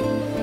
음